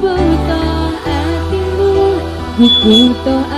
buta hatimu Buku buta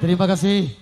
Terima kasih.